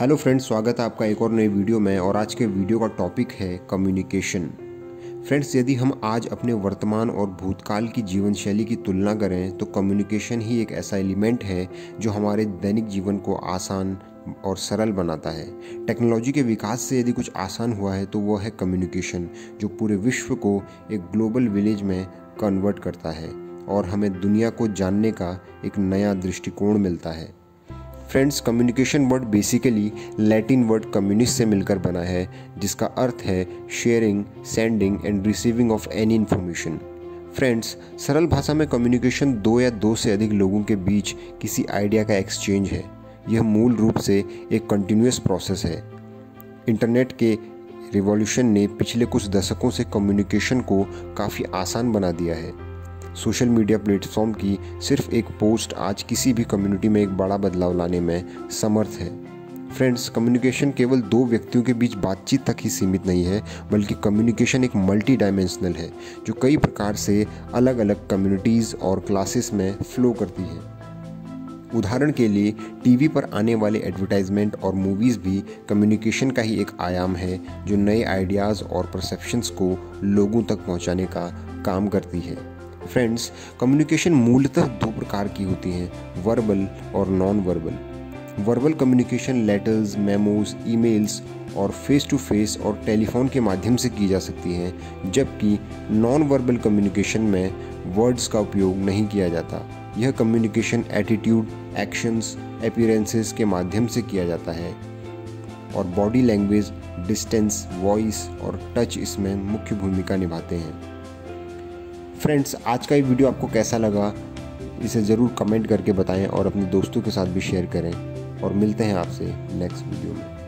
Hello friends, स्वागत है आपका एक और नई वीडियो में और आज के वीडियो का टॉपिक है कम्युनिकेशन। फ्रेंड्स, यदि हम आज अपने वर्तमान और भूतकाल की जीवन शैली की तुलना करें तो कम्युनिकेशन ही एक ऐसा एलिमेंट है जो हमारे दैनिक जीवन को आसान और सरल बनाता है। टेक्नोलॉजी के विकास से यदि कुछ आसान हुआ है तो वह है कम्युनिकेशन, जो पूरे विश्व को एक ग्लोबल विलेज में कन्वर्ट करता है और हमें दुनिया को जानने का एक नया दृष्टिकोण मिलता है। Friends communication word basically Latin word communist से मिलकर बना है, जिसका अर्थ है sharing sending and receiving of any information friends सरल भाषा में कम्युनिकेशन दो या दो से अधिक लोगों के बीच किसी आइडिया का एक्सचेंज है। यह मूल रूप से एक कंटिन्यूस प्रोसेस है। इंटरनेट के रिवॉल्यूशन ने पिछले कुछ दशकों से कम्युनिकेशन को काफ़ी आसान बना दिया है। सोशल मीडिया प्लेटफॉर्म की सिर्फ़ एक पोस्ट आज किसी भी कम्युनिटी में एक बड़ा बदलाव लाने में समर्थ है। फ्रेंड्स कम्युनिकेशन केवल दो व्यक्तियों के बीच बातचीत तक ही सीमित नहीं है, बल्कि कम्युनिकेशन एक मल्टी डायमेंशनल है, जो कई प्रकार से अलग अलग कम्युनिटीज़ और क्लासेस में फ्लो करती है। उदाहरण के लिए टीवी पर आने वाले एडवर्टाइजमेंट और मूवीज़ भी कम्युनिकेशन का ही एक आयाम है, जो नए आइडियाज़ और परसेप्शंस को लोगों तक पहुँचाने का काम करती है। फ्रेंड्स कम्युनिकेशन मूलतः दो प्रकार की होती हैं वर्बल और non verbal verbal communication letters memos emails और फेस टू फेस और टेलीफोन के माध्यम से की जा सकती हैं, जबकि नॉन वर्बल कम्युनिकेशन में वर्ड्स का उपयोग नहीं किया जाता। यह कम्युनिकेशन एटीट्यूड एक्शंस अपीरेंसेस के माध्यम से किया जाता है। और बॉडी लैंग्वेज डिस्टेंस वॉइस और टच इसमें मुख्य भूमिका निभाते हैं। फ्रेंड्स आज का ये वीडियो आपको कैसा लगा? इसे ज़रूर कमेंट करके बताएँ और अपने दोस्तों के साथ भी शेयर करें। और मिलते हैं आपसे नेक्स्ट वीडियो में।